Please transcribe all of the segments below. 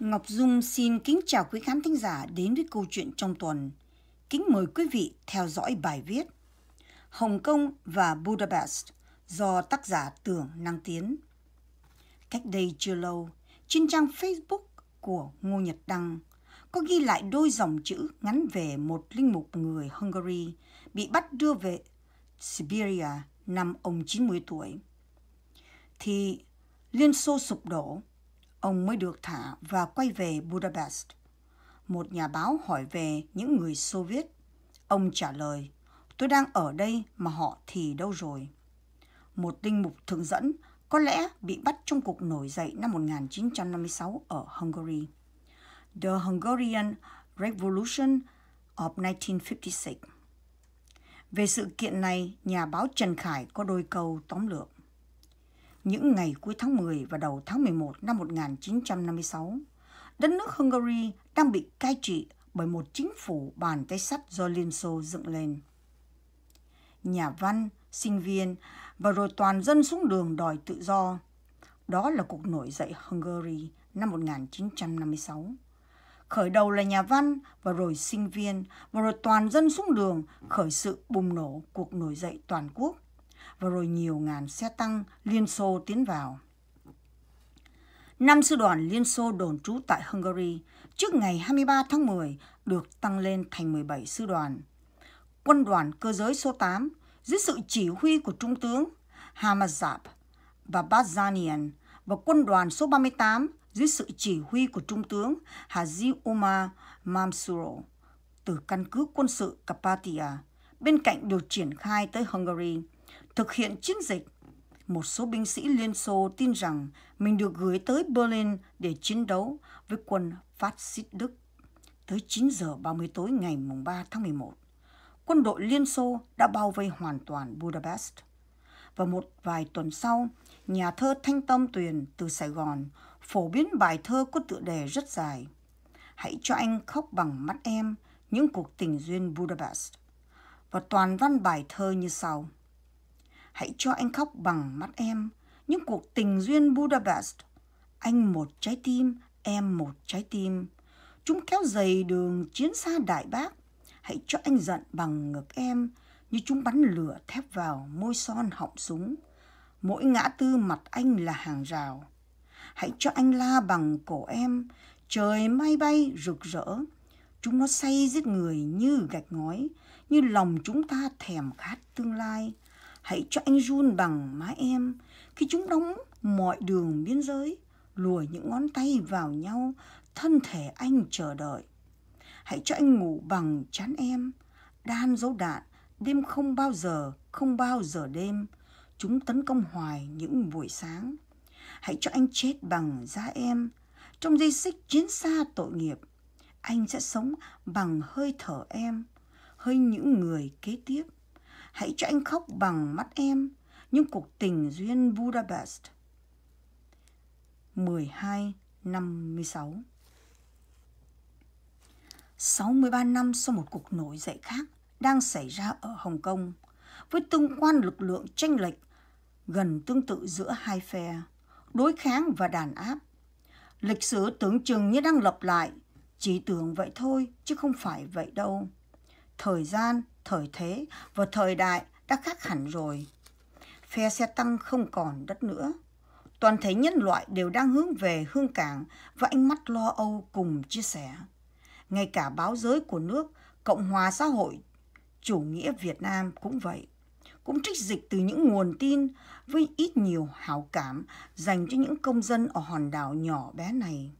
Ngọc Dung xin kính chào quý khán thính giả đến với câu chuyện trong tuần. Kính mời quý vị theo dõi bài viết Hồng Kông và Budapest do tác giả Tưởng Năng Tiến. Cách đây chưa lâu, trên trang Facebook của Ngô Nhật Đăng có ghi lại đôi dòng chữ ngắn về một linh mục người Hungary bị bắt đưa về Siberia năm ông 90 tuổi. Thì Liên Xô sụp đổ, ông mới được thả và quay về Budapest. Một nhà báo hỏi về những người Xô Viết. Ông trả lời, tôi đang ở đây mà họ thì đâu rồi. Một linh mục thường dẫn có lẽ bị bắt trong cuộc nổi dậy năm 1956 ở Hungary. The Hungarian Revolution of 1956. Về sự kiện này, nhà báo Trần Khải có đôi câu tóm lược. Những ngày cuối tháng 10 và đầu tháng 11 năm 1956, đất nước Hungary đang bị cai trị bởi một chính phủ bàn tay sắt do Liên Xô dựng lên. Nhà văn, sinh viên và rồi toàn dân xuống đường đòi tự do. Đó là cuộc nổi dậy Hungary năm 1956. Khởi đầu là nhà văn và rồi sinh viên và rồi toàn dân xuống đường khởi sự bùng nổ cuộc nổi dậy toàn quốc và rồi nhiều ngàn xe tăng, Liên Xô tiến vào. Năm sư đoàn Liên Xô đồn trú tại Hungary trước ngày 23 tháng 10 được tăng lên thành 17 sư đoàn. Quân đoàn cơ giới số 8 dưới sự chỉ huy của Trung tướng Hamazap và Bazanian và quân đoàn số 38 dưới sự chỉ huy của Trung tướng Haji Umar Mamsuro từ căn cứ quân sự Kapatia bên cạnh được triển khai tới Hungary thực hiện chiến dịch. Một số binh sĩ Liên Xô tin rằng mình được gửi tới Berlin để chiến đấu với quân phát xít Đức. Tới 9 giờ 30 tối ngày 3 tháng 11, quân đội Liên Xô đã bao vây hoàn toàn Budapest. Và một vài tuần sau, nhà thơ Thanh Tâm Tuyền từ Sài Gòn phổ biến bài thơ có tựa đề rất dài. Hãy cho anh khóc bằng mắt em, những cuộc tình duyên Budapest. Và toàn văn bài thơ như sau. Hãy cho anh khóc bằng mắt em, những cuộc tình duyên Budapest. Anh một trái tim, em một trái tim. Chúng kéo dày đường chiến xa Đại Bác. Hãy cho anh giận bằng ngực em, như chúng bắn lửa thép vào môi son họng súng. Mỗi ngã tư mặt anh là hàng rào. Hãy cho anh la bằng cổ em, trời may bay rực rỡ. Chúng nó say giết người như gạch ngói, như lòng chúng ta thèm khát tương lai. Hãy cho anh run bằng má em, khi chúng đóng mọi đường biên giới, lùa những ngón tay vào nhau, thân thể anh chờ đợi. Hãy cho anh ngủ bằng chán em, đan dấu đạn, đêm không bao giờ, không bao giờ đêm. Chúng tấn công hoài những buổi sáng. Hãy cho anh chết bằng da em, trong dây xích chiến xa tội nghiệp. Anh sẽ sống bằng hơi thở em, hơi những người kế tiếp. Hãy cho anh khóc bằng mắt em, những cuộc tình duyên Budapest. 12 56 63 năm sau một cuộc nổi dậy khác đang xảy ra ở Hồng Kông, với tương quan lực lượng tranh lệch gần tương tự giữa hai phe, đối kháng và đàn áp. Lịch sử tưởng chừng như đang lặp lại, chỉ tưởng vậy thôi chứ không phải vậy đâu. Thời gian, thời thế và thời đại đã khác hẳn rồi. Phe xe tăng không còn đất nữa. Toàn thể nhân loại đều đang hướng về hương cảng và ánh mắt lo âu cùng chia sẻ. Ngay cả báo giới của nước Cộng hòa xã hội chủ nghĩa Việt Nam cũng vậy. Cũng trích dịch từ những nguồn tin với ít nhiều hảo cảm dành cho những công dân ở hòn đảo nhỏ bé này.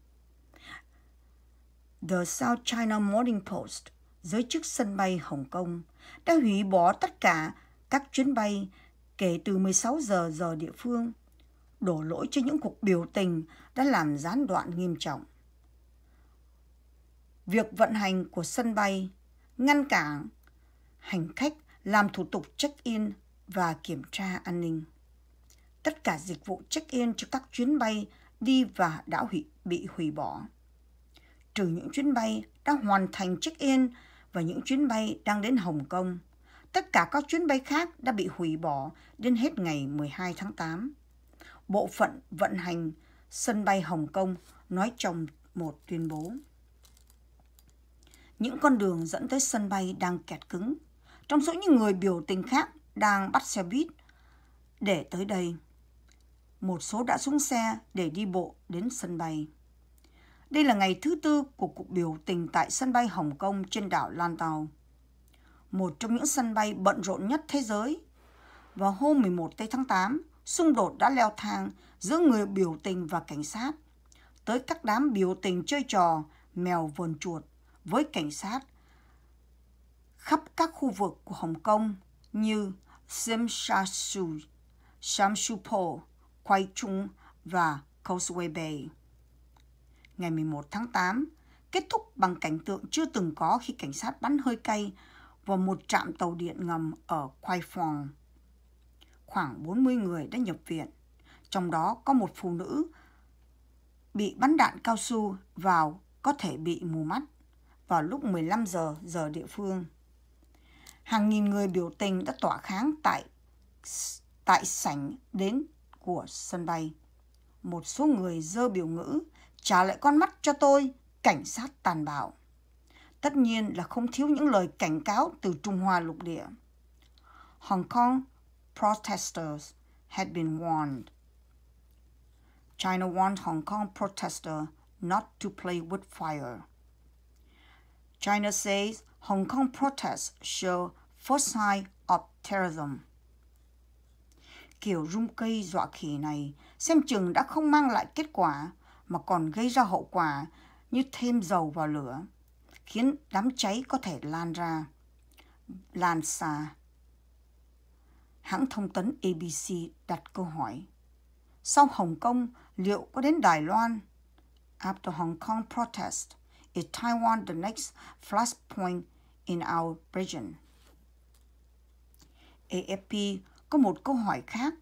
The South China Morning Post, giới chức sân bay Hồng Kông, đã hủy bỏ tất cả các chuyến bay kể từ 16 giờ giờ địa phương, đổ lỗi cho những cuộc biểu tình đã làm gián đoạn nghiêm trọng. Việc vận hành của sân bay ngăn cản hành khách làm thủ tục check-in và kiểm tra an ninh. Tất cả dịch vụ check-in cho các chuyến bay đi và đã hủy, bị hủy bỏ. Trừ những chuyến bay đã hoàn thành check-in và những chuyến bay đang đến Hồng Kông. Tất cả các chuyến bay khác đã bị hủy bỏ đến hết ngày 12 tháng 8. Bộ phận vận hành sân bay Hồng Kông nói trong một tuyên bố. Những con đường dẫn tới sân bay đang kẹt cứng, trong số những người biểu tình khác đang bắt xe buýt để tới đây. Một số đã xuống xe để đi bộ đến sân bay. Đây là ngày thứ tư của cuộc biểu tình tại sân bay Hồng Kông trên đảo Lantau. Một trong những sân bay bận rộn nhất thế giới. Vào hôm 11 tháng 8, xung đột đã leo thang giữa người biểu tình và cảnh sát tới các đám biểu tình chơi trò mèo vờn chuột với cảnh sát khắp các khu vực của Hồng Kông như Simshasu, Po, Quai Trung và Causeway Bay. Ngày 11 tháng 8, kết thúc bằng cảnh tượng chưa từng có khi cảnh sát bắn hơi cay vào một trạm tàu điện ngầm ở Quai Phong. Khoảng 40 người đã nhập viện, trong đó có một phụ nữ bị bắn đạn cao su vào có thể bị mù mắt vào lúc 15 giờ giờ địa phương. Hàng nghìn người biểu tình đã tỏa kháng tại tại sảnh đến của sân bay. Một số người dơ biểu ngữ trả lại con mắt cho tôi, cảnh sát tàn bạo. Tất nhiên là không thiếu những lời cảnh cáo từ Trung Hoa lục địa. Hong Kong protesters had been warned. China warned Hong Kong protesters not to play with fire. China says Hong Kong protests show first sign of terrorism. Kiểu rung cây dọa khỉ này xem chừng đã không mang lại kết quả mà còn gây ra hậu quả như thêm dầu vào lửa, khiến đám cháy có thể lan ra, lan xa. Hãng thông tấn ABC đặt câu hỏi, sau Hồng Kông liệu có đến Đài Loan? After Hong Kong protest, is Taiwan the next flashpoint in our region? AFP có một câu hỏi khác.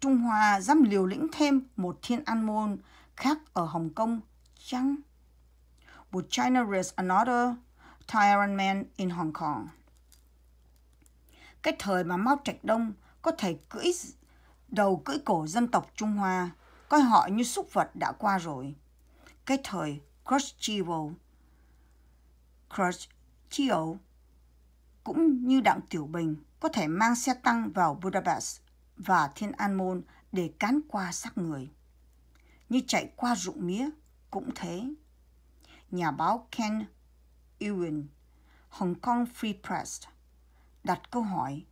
Trung Hoa dám liều lĩnh thêm một thiên an môn khác ở Hồng Kông chăng? Would China raise another tyrant man in Hong Kong? Cái thời mà Mao Trạch Đông có thể cưỡi đầu cưỡi cổ dân tộc Trung Hoa, coi họ như súc vật đã qua rồi. Cái thời Khrushchev, Khrushchev cũng như Đặng Tiểu Bình có thể mang xe tăng vào Budapest và Thiên An Môn để cán qua xác người như chạy qua ruộng mía cũng thế. Nhà báo Ken Ewan, Hong Kong Free Press, đặt câu hỏi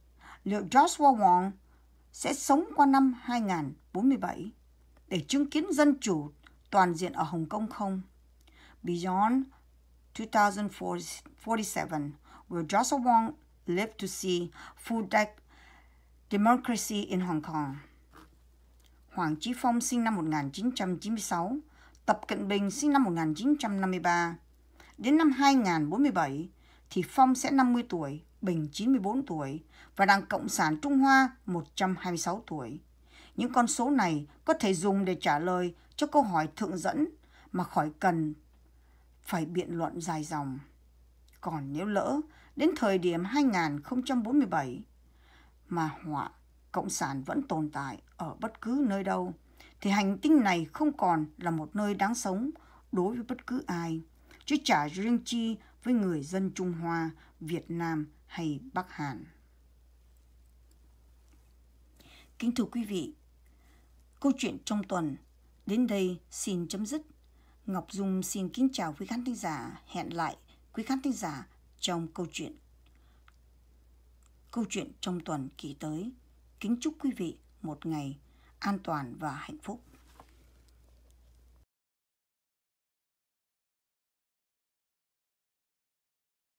liệu Joshua Wong sẽ sống qua năm 2047 để chứng kiến dân chủ toàn diện ở Hồng Kông không? Beyond 2047, will Joshua Wong live to see full democracy in Hong Kong? Hoàng Chí Phong sinh năm 1996, Tập Cận Bình sinh năm 1953. Đến năm 2047 thì Phong sẽ 50 tuổi, Bình 94 tuổi và Đảng Cộng sản Trung Hoa 126 tuổi. Những con số này có thể dùng để trả lời cho câu hỏi thượng dẫn mà khỏi cần phải biện luận dài dòng. Còn nếu lỡ đến thời điểm 2047 mà họa Cộng sản vẫn tồn tại ở bất cứ nơi đâu, thì hành tinh này không còn là một nơi đáng sống đối với bất cứ ai, chứ chả riêng chi với người dân Trung Hoa, Việt Nam hay Bắc Hàn. Kính thưa quý vị, câu chuyện trong tuần đến đây xin chấm dứt. Ngọc Dung xin kính chào quý khán thính giả, hẹn lại quý khán thính giả trong câu chuyện câu chuyện trong tuần kỳ tới. Kính chúc quý vị một ngày an toàn và hạnh phúc.